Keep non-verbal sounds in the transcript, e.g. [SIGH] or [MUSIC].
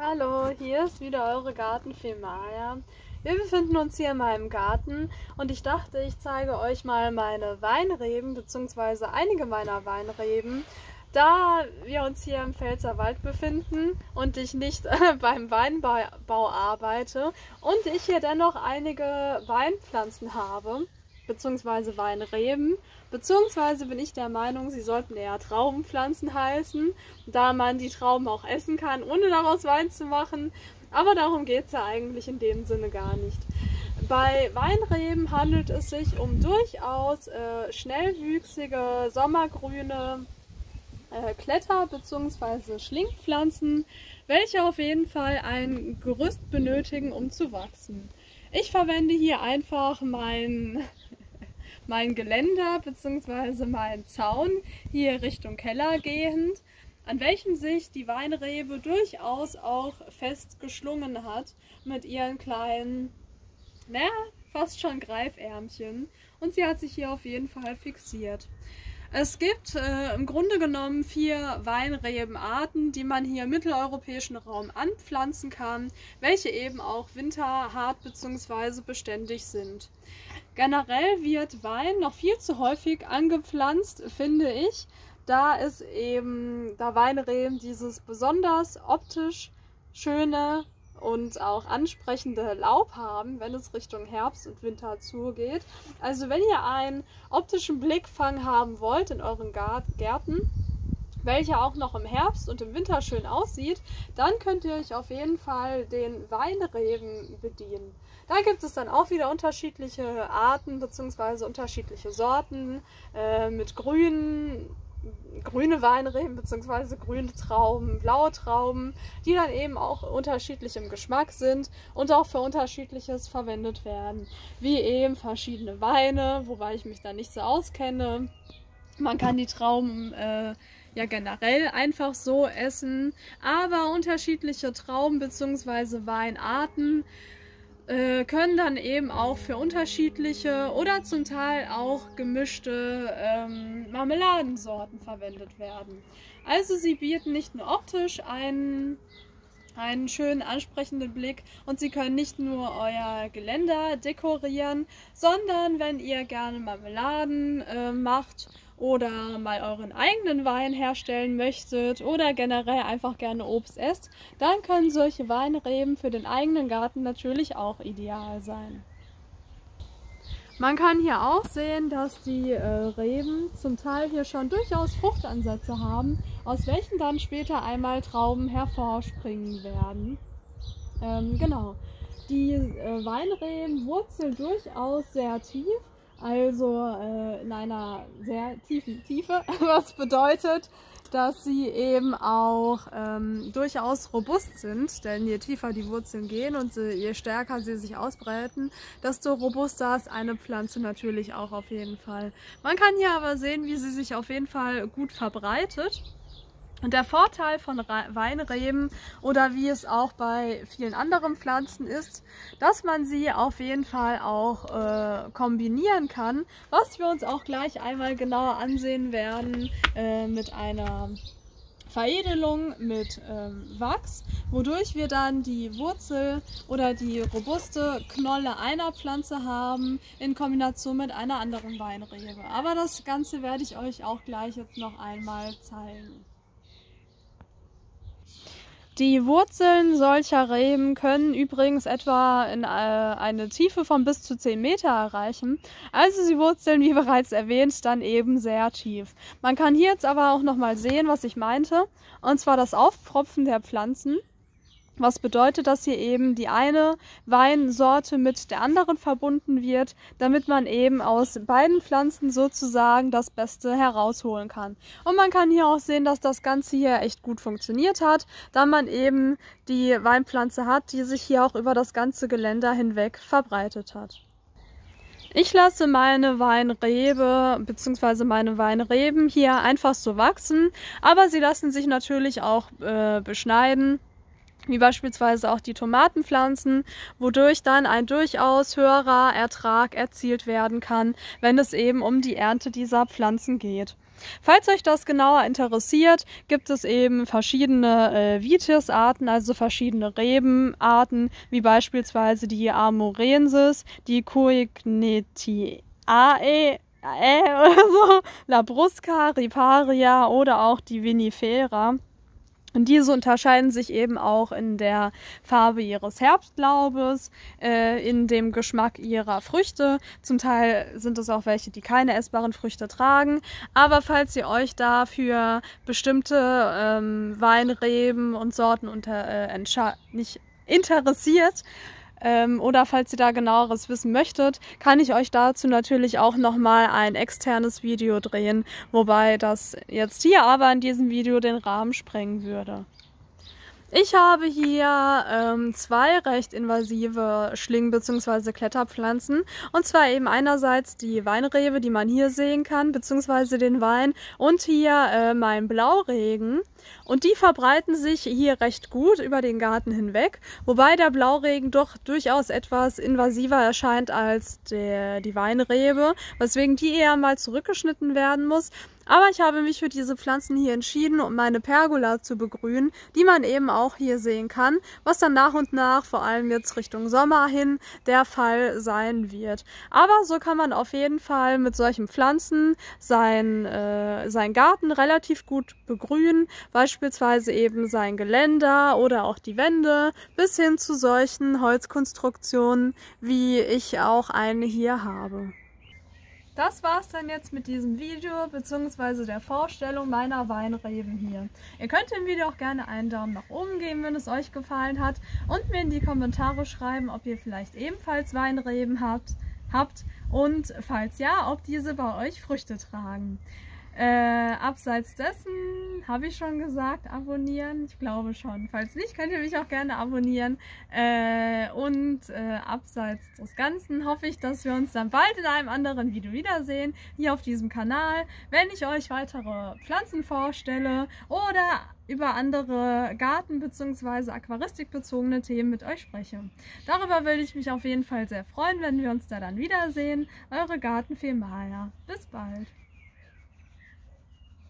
Hallo, hier ist wieder eure Gartenfee Maya. Wir befinden uns hier in meinem Garten und ich dachte, ich zeige euch mal meine Weinreben bzw. einige meiner Weinreben, da wir uns hier im Pfälzer Wald befinden und ich nicht äh, [LAUGHS] beim Weinbau arbeite und ich hier dennoch einige Weinpflanzen habe bzw. Weinreben, beziehungsweise bin ich der Meinung, sie sollten eher Traubenpflanzen heißen, da man die Trauben auch essen kann, ohne daraus Wein zu machen. Aber darum geht es ja eigentlich in dem Sinne gar nicht. Bei Weinreben handelt es sich um durchaus äh, schnellwüchsige, sommergrüne äh, Kletter- bzw. Schlingpflanzen, welche auf jeden Fall ein Gerüst benötigen, um zu wachsen. Ich verwende hier einfach mein mein Geländer bzw. mein Zaun hier Richtung Keller gehend, an welchem sich die Weinrebe durchaus auch fest geschlungen hat mit ihren kleinen, naja, fast schon Greifärmchen und sie hat sich hier auf jeden Fall fixiert. Es gibt äh, im Grunde genommen vier Weinrebenarten, die man hier im mitteleuropäischen Raum anpflanzen kann, welche eben auch winterhart bzw. beständig sind. Generell wird Wein noch viel zu häufig angepflanzt, finde ich, da es eben, da Weinreben dieses besonders optisch schöne und auch ansprechende Laub haben, wenn es Richtung Herbst und Winter zugeht. Also wenn ihr einen optischen Blickfang haben wollt in euren Gärten, welcher auch noch im Herbst und im Winter schön aussieht, dann könnt ihr euch auf jeden Fall den Weinreben bedienen. Da gibt es dann auch wieder unterschiedliche Arten bzw. unterschiedliche Sorten äh, mit grünen grüne Weinreben bzw. grüne Trauben, blaue Trauben, die dann eben auch unterschiedlich im Geschmack sind und auch für unterschiedliches verwendet werden. Wie eben verschiedene Weine, wobei ich mich da nicht so auskenne. Man kann die Trauben äh, ja generell einfach so essen, aber unterschiedliche Trauben bzw. Weinarten äh, können dann eben auch für unterschiedliche oder zum Teil auch gemischte ähm, Marmeladensorten verwendet werden. Also sie bieten nicht nur optisch einen, einen schönen, ansprechenden Blick und sie können nicht nur euer Geländer dekorieren, sondern wenn ihr gerne Marmeladen äh, macht oder mal euren eigenen Wein herstellen möchtet oder generell einfach gerne Obst esst, dann können solche Weinreben für den eigenen Garten natürlich auch ideal sein. Man kann hier auch sehen, dass die äh, Reben zum Teil hier schon durchaus Fruchtansätze haben, aus welchen dann später einmal Trauben hervorspringen werden. Ähm, genau. Die äh, Weinreben wurzeln durchaus sehr tief also äh, in einer sehr tiefen Tiefe, [LAUGHS] was bedeutet, dass sie eben auch ähm, durchaus robust sind, denn je tiefer die Wurzeln gehen und sie, je stärker sie sich ausbreiten, desto robuster ist eine Pflanze natürlich auch auf jeden Fall. Man kann hier aber sehen, wie sie sich auf jeden Fall gut verbreitet. Und der Vorteil von Weinreben oder wie es auch bei vielen anderen Pflanzen ist, dass man sie auf jeden Fall auch äh, kombinieren kann, was wir uns auch gleich einmal genauer ansehen werden äh, mit einer Veredelung mit ähm, Wachs, wodurch wir dann die Wurzel oder die robuste Knolle einer Pflanze haben in Kombination mit einer anderen Weinrebe. Aber das Ganze werde ich euch auch gleich jetzt noch einmal zeigen. Die Wurzeln solcher Reben können übrigens etwa in äh, eine Tiefe von bis zu 10 Meter erreichen. Also sie wurzeln, wie [LAUGHS] bereits erwähnt, dann eben sehr tief. Man kann hier jetzt aber auch nochmal sehen, was ich meinte, und zwar das Aufpropfen der Pflanzen. Was bedeutet, dass hier eben die eine Weinsorte mit der anderen verbunden wird, damit man eben aus beiden Pflanzen sozusagen das Beste herausholen kann. Und man kann hier auch sehen, dass das Ganze hier echt gut funktioniert hat, da man eben die Weinpflanze hat, die sich hier auch über das ganze Geländer hinweg verbreitet hat. Ich lasse meine Weinrebe bzw. meine Weinreben hier einfach so wachsen, aber sie lassen sich natürlich auch äh, beschneiden wie beispielsweise auch die Tomatenpflanzen, wodurch dann ein durchaus höherer Ertrag erzielt werden kann, wenn es eben um die Ernte dieser Pflanzen geht. Falls euch das genauer interessiert, gibt es eben verschiedene äh, Vitis-Arten, also verschiedene Rebenarten, wie beispielsweise die Amorensis, die Coignetiae, äh, oder [LAUGHS] so, Labrusca, Riparia oder auch die Vinifera. Und diese unterscheiden sich eben auch in der Farbe ihres Herbstlaubes, äh, in dem Geschmack ihrer Früchte. Zum Teil sind es auch welche, die keine essbaren Früchte tragen. Aber falls ihr euch da für bestimmte ähm, Weinreben und Sorten unter, äh, nicht interessiert, ähm, oder falls ihr da genaueres wissen möchtet, kann ich euch dazu natürlich auch nochmal ein externes Video drehen, wobei das jetzt hier aber in diesem Video den Rahmen sprengen würde. Ich habe hier ähm, zwei recht invasive Schlingen bzw. Kletterpflanzen. Und zwar eben einerseits die Weinrebe, die man hier sehen kann, bzw. den Wein. Und hier äh, mein Blauregen. Und die verbreiten sich hier recht gut über den Garten hinweg, wobei der Blauregen doch durchaus etwas invasiver erscheint als der, die Weinrebe, weswegen die eher mal zurückgeschnitten werden muss. Aber ich habe mich für diese Pflanzen hier entschieden, um meine Pergola zu begrünen, die man eben auch hier sehen kann, was dann nach und nach, vor allem jetzt Richtung Sommer hin, der Fall sein wird. Aber so kann man auf jeden Fall mit solchen Pflanzen sein, äh, sein Garten relativ gut begrünen, beispielsweise eben sein Geländer oder auch die Wände, bis hin zu solchen Holzkonstruktionen, wie ich auch eine hier habe. Das war's dann jetzt mit diesem Video bzw. der Vorstellung meiner Weinreben hier. Ihr könnt dem Video auch gerne einen Daumen nach oben geben, wenn es euch gefallen hat und mir in die Kommentare schreiben, ob ihr vielleicht ebenfalls Weinreben habt, habt und falls ja, ob diese bei euch Früchte tragen. Äh, abseits dessen habe ich schon gesagt, abonnieren. Ich glaube schon. Falls nicht, könnt ihr mich auch gerne abonnieren. Äh, und äh, abseits des Ganzen hoffe ich, dass wir uns dann bald in einem anderen Video wiedersehen. Hier auf diesem Kanal, wenn ich euch weitere Pflanzen vorstelle oder über andere Garten- bzw. Aquaristik-bezogene Themen mit euch spreche. Darüber würde ich mich auf jeden Fall sehr freuen, wenn wir uns da dann wiedersehen. Eure Gartenfee Maya. Bis bald.